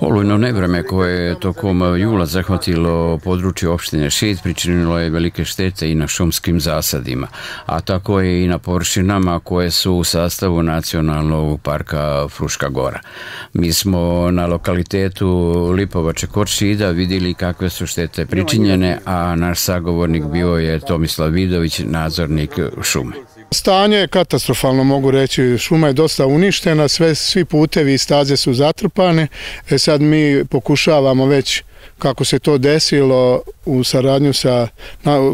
Olujno nevreme koje je tokom jula zahvatilo područje opštine Šid pričinilo je velike štete i na šumskim zasadima, a tako je i na površinama koje su u sastavu nacionalnog parka Fruška Gora. Mi smo na lokalitetu Lipovače kod Šida vidjeli kakve su štete pričinjene, a naš sagovornik bio je Tomislav Vidović, nadzornik šume. Stanje je katastrofalno, mogu reći. Šuma je dosta uništena, sve, svi putevi i staze su zatrpane. E sad mi pokušavamo već kako se to desilo u saradnju sa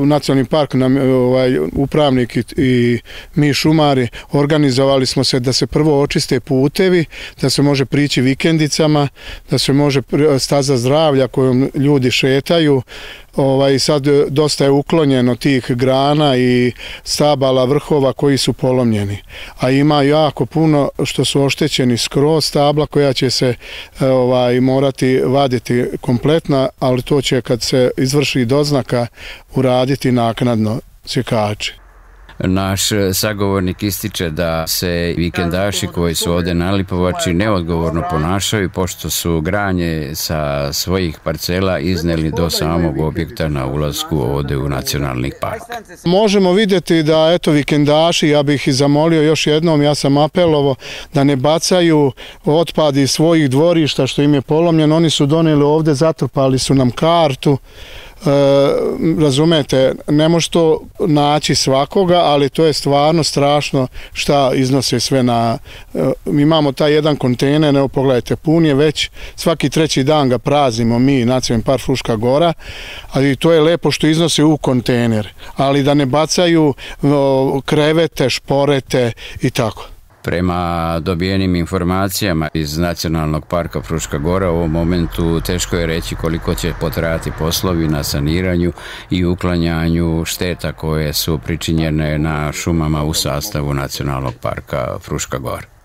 nacionalnim parkom, ovaj, upravnik i, mi šumari, organizovali smo se da se prvo očiste putevi, da se može prići vikendicama, da se može staza zdravlja kojom ljudi šetaju, ovaj, sad dosta je uklonjeno tih grana i stabala vrhova koji su polomljeni. A ima jako puno što su oštećeni skroz stabla koja će se ovaj, morati vaditi kompletna, ali to će kad se izvrši doznaka uraditi naknadno sjekači. Naš sagovornik ističe da se vikendaši koji su ovde na Lipovači neodgovorno ponašaju pošto su granje sa svojih parcela izneli do samog objekta na ulazku ovde u nacionalni park. Možemo vidjeti da eto vikendaši, ja bih ih zamolio još jednom, ja sam apelovo da ne bacaju otpadi svojih dvorišta što im je polomljeno, oni su doneli ovde, zatrpali su nam kartu, E, razumete, ne može to naći svakoga, ali to je stvarno strašno šta iznose sve na... E, mi imamo taj jedan kontejner, evo pogledajte, pun je već, svaki treći dan ga prazimo mi, nacionalni par Fruška Gora, ali to je lepo što iznose u kontejner, ali da ne bacaju krevete, šporete i tako. Prema dobijenim informacijama iz Nacionalnog parka Fruška Gora u ovom momentu teško je reći koliko će potrajati poslovi na saniranju i uklanjanju šteta koje su pričinjene na šumama u sastavu Nacionalnog parka Fruška Gora.